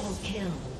Double kill.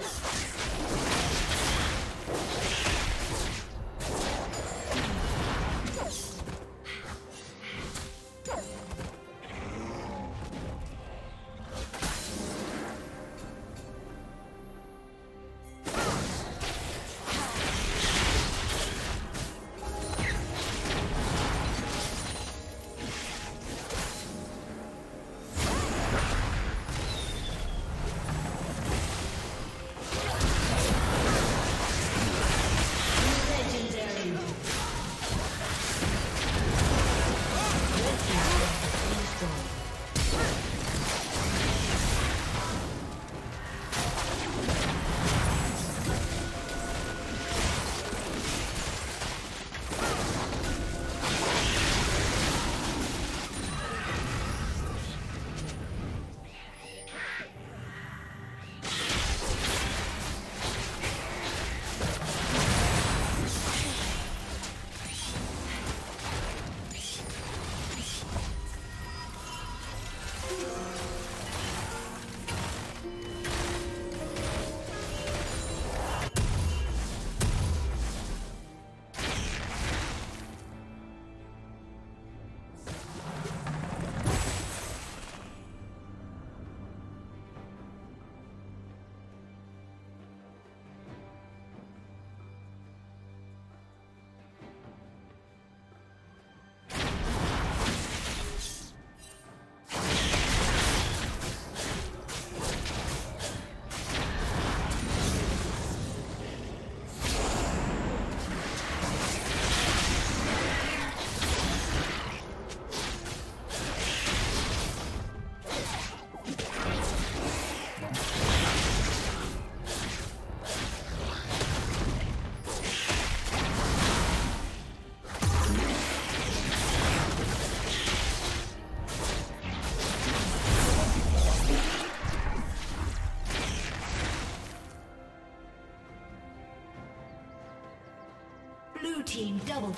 Double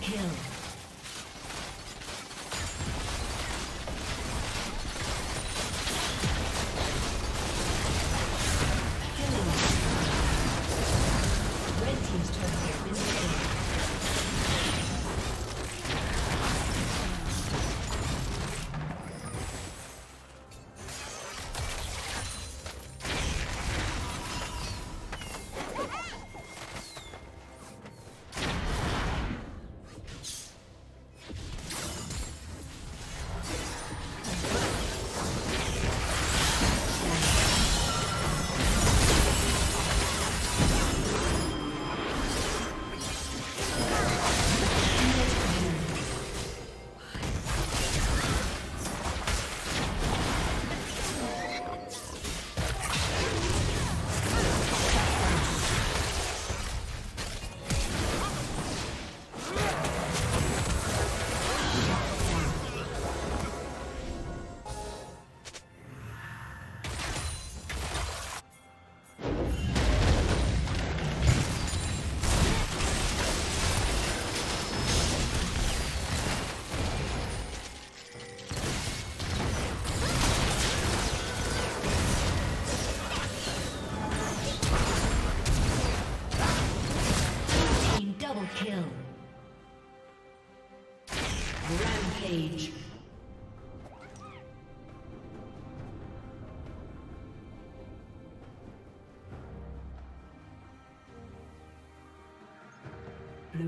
kill.